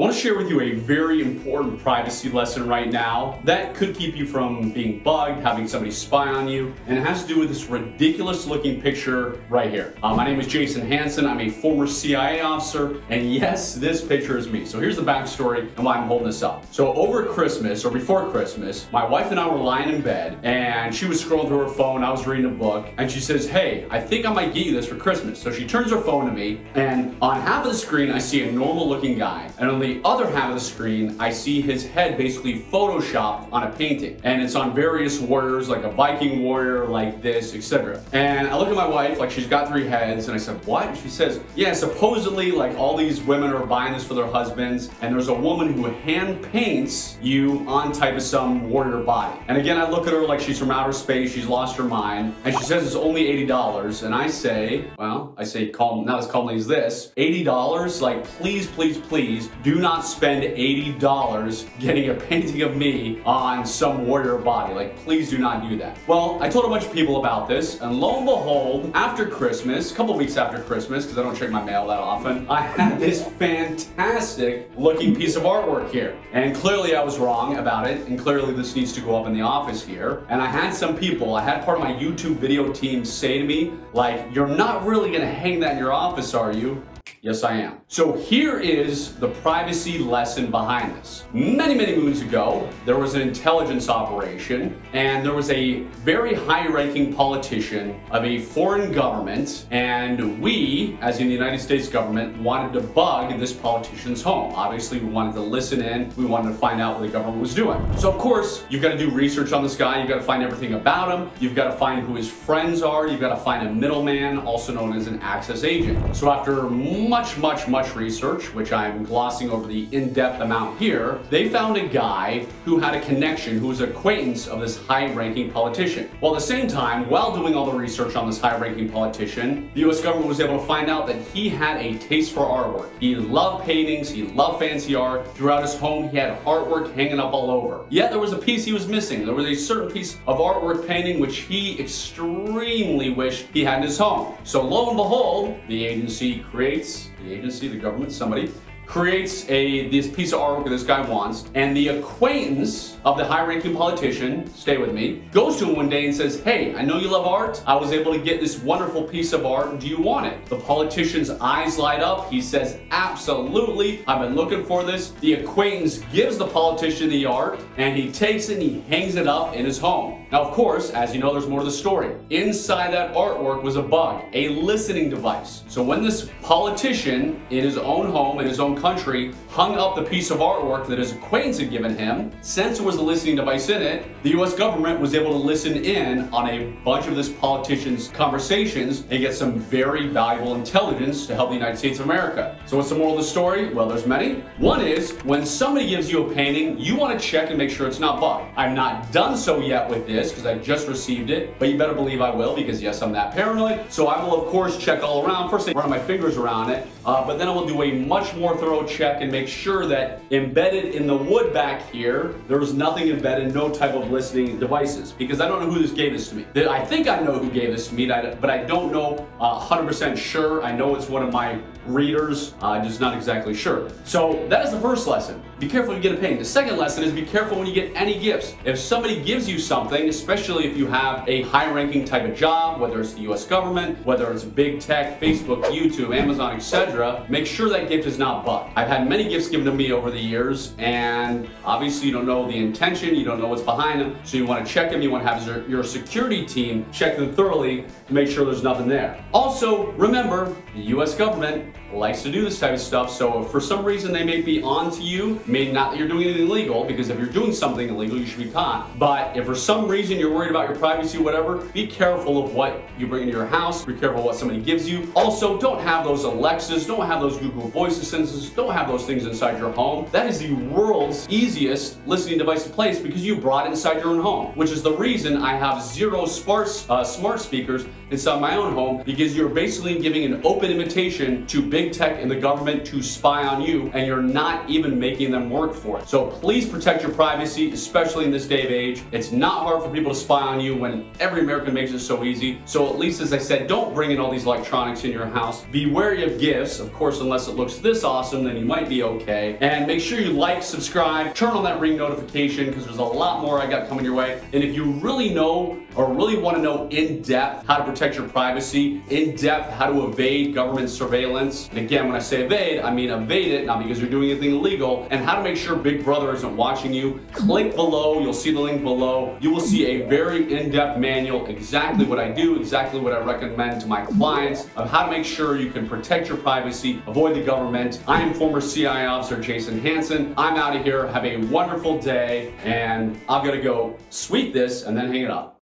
I want to share with you a very important privacy lesson right now that could keep you from being bugged, having somebody spy on you, and it has to do with this ridiculous looking picture right here. Uh, my name is Jason Hanson. I'm a former CIA officer, and yes, this picture is me. So here's the backstory and why I'm holding this up. So over Christmas, or before Christmas, my wife and I were lying in bed, and she was scrolling through her phone, I was reading a book, and she says, hey, I think I might get you this for Christmas. So she turns her phone to me, and on half of the screen, I see a normal looking guy, and on the the other half of the screen, I see his head basically photoshopped on a painting. And it's on various warriors, like a Viking warrior, like this, etc. And I look at my wife, like she's got three heads, and I said, what? And she says, yeah, supposedly, like all these women are buying this for their husbands, and there's a woman who hand paints you on type of some warrior body. And again, I look at her like she's from outer space, she's lost her mind, and she says it's only $80. And I say, well, I say calm, not as calmly as this, $80, like please, please, please, do not spend $80 getting a painting of me on some warrior body. Like, please do not do that. Well, I told a bunch of people about this, and lo and behold, after Christmas, a couple weeks after Christmas, because I don't check my mail that often, I had this fantastic looking piece of artwork here. And clearly I was wrong about it, and clearly this needs to go up in the office here. And I had some people, I had part of my YouTube video team say to me, like, you're not really gonna hang that in your office, are you? Yes, I am. So here is the privacy lesson behind this. Many, many moons ago, there was an intelligence operation and there was a very high-ranking politician of a foreign government and we, as in the United States government, wanted to bug this politician's home. Obviously, we wanted to listen in, we wanted to find out what the government was doing. So of course, you've got to do research on this guy, you've got to find everything about him, you've got to find who his friends are, you've got to find a middleman, also known as an access agent. So after much, much, much research, which I'm glossing over the in-depth amount here, they found a guy who had a connection, who was an acquaintance of this high-ranking politician. While at the same time, while doing all the research on this high-ranking politician, the US government was able to find out that he had a taste for artwork. He loved paintings, he loved fancy art. Throughout his home, he had artwork hanging up all over. Yet there was a piece he was missing. There was a certain piece of artwork painting which he extremely wished he had in his home. So lo and behold, the agency creates the agency, the government, somebody, creates a this piece of artwork that this guy wants, and the acquaintance of the high-ranking politician, stay with me, goes to him one day and says, hey, I know you love art. I was able to get this wonderful piece of art. Do you want it? The politician's eyes light up. He says, absolutely. I've been looking for this. The acquaintance gives the politician the art, and he takes it and he hangs it up in his home. Now, of course, as you know, there's more to the story. Inside that artwork was a bug, a listening device. So when this politician in his own home, in his own country hung up the piece of artwork that his acquaintance had given him. Since there was a listening device in it, the US government was able to listen in on a bunch of this politician's conversations and get some very valuable intelligence to help the United States of America. So what's the moral of the story? Well, there's many. One is, when somebody gives you a painting, you want to check and make sure it's not bought. I've not done so yet with this because I just received it, but you better believe I will because yes, I'm that paranoid. So I will of course check all around. First, thing, run my fingers around it, uh, but then I will do a much more thorough thorough check and make sure that embedded in the wood back here, there's nothing embedded, no type of listening devices. Because I don't know who this gave this to me. I think I know who gave this to me, but I don't know 100% uh, sure. I know it's one of my readers, uh, just not exactly sure. So that is the first lesson. Be careful you get a painting. The second lesson is be careful when you get any gifts. If somebody gives you something, especially if you have a high-ranking type of job, whether it's the US government, whether it's big tech, Facebook, YouTube, Amazon, etc., make sure that gift is not I've had many gifts given to me over the years, and obviously you don't know the intention, you don't know what's behind them, so you want to check them, you want to have your, your security team check them thoroughly to make sure there's nothing there. Also, remember, the US government likes to do this type of stuff, so for some reason they may be on to you, may not that you're doing anything illegal, because if you're doing something illegal, you should be caught. But if for some reason you're worried about your privacy whatever, be careful of what you bring into your house, be careful what somebody gives you. Also, don't have those Alexas, don't have those Google Voice Assistants, don't have those things inside your home. That is the world's easiest listening device to place because you brought it inside your own home, which is the reason I have zero smart, uh, smart speakers inside my own home because you're basically giving an open invitation to big big tech and the government to spy on you and you're not even making them work for it. So please protect your privacy, especially in this day of age. It's not hard for people to spy on you when every American makes it so easy. So at least as I said, don't bring in all these electronics in your house. Be wary of gifts, of course, unless it looks this awesome, then you might be okay. And make sure you like, subscribe, turn on that ring notification because there's a lot more I got coming your way. And if you really know or really want to know in depth how to protect your privacy, in depth how to evade government surveillance, and again, when I say evade, I mean evade it, not because you're doing anything illegal, and how to make sure Big Brother isn't watching you, click below, you'll see the link below. You will see a very in-depth manual, exactly what I do, exactly what I recommend to my clients of how to make sure you can protect your privacy, avoid the government. I am former CIA officer Jason Hanson. I'm out of here. Have a wonderful day, and got to go sweep this and then hang it up.